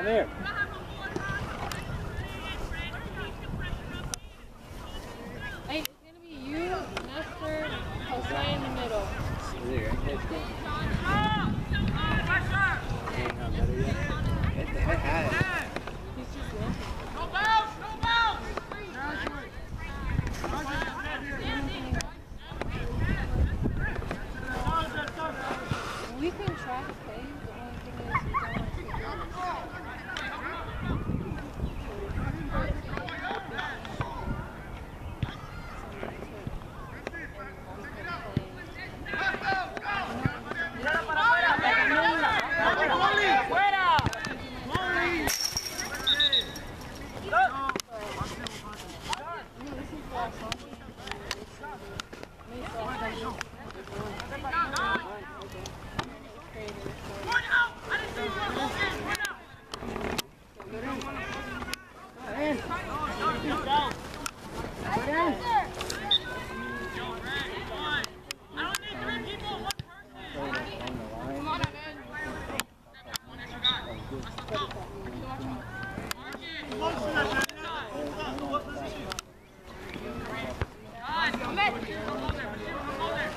Come here. Hey, it's gonna be you, Nestor, Jose in the middle. Is it your kids game? Ain't not better yet. It, it has. He's just limping. We can try to play. The only thing is we don't want to. Playing it on the line.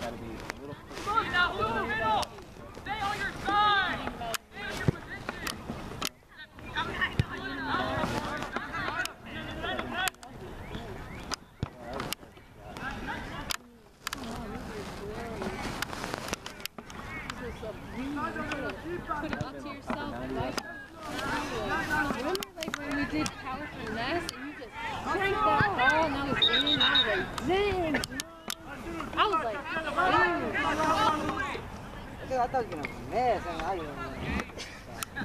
Gotta be a little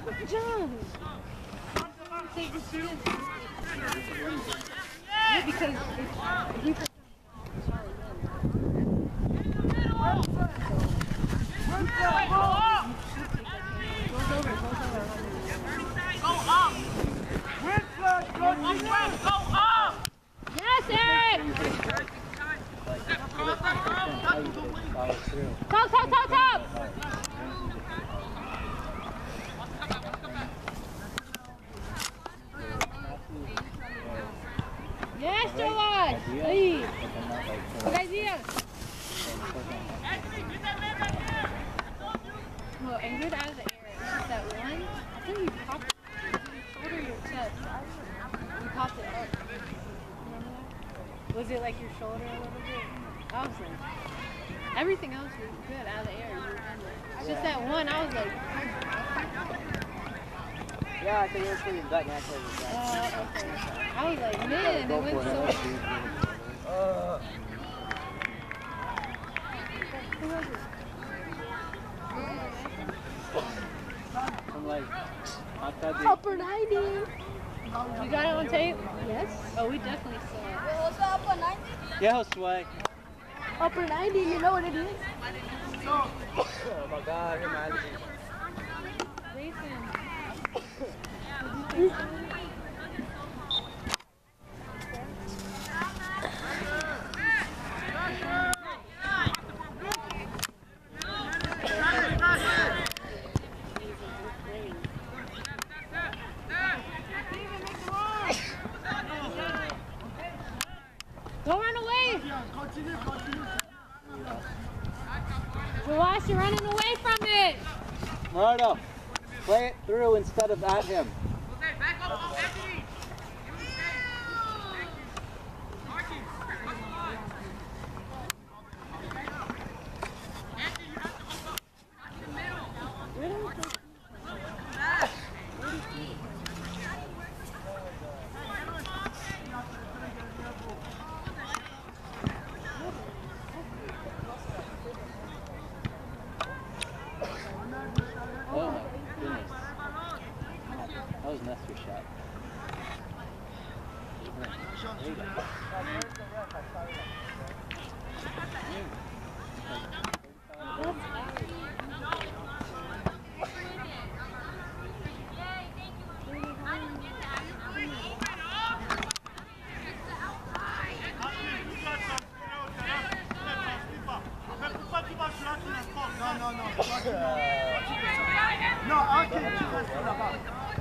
Put you. Yeah, because if, if so Well, and good out of the Was it like your shoulder a little bit? I was like, everything else was good out of the air. You were in there. It's just that one. I was like, Yeah, I think it was pretty gut naturally. uh, okay. I was like, man, it went so. it. Who was it? I'm like, I thought Upper 90. You got it on tape? Yes. Oh, we definitely saw it. What's up, a 90? Yeah, swag. Upper 90, you know what it is? Oh my god, it reminds. Jason. Murdo, play it through instead of at him. Oh your shot. There you go. No, no, no. No, I can't.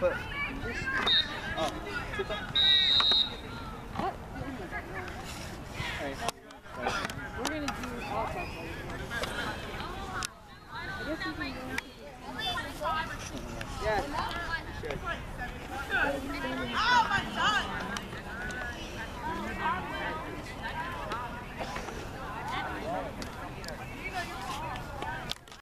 对，啊，就当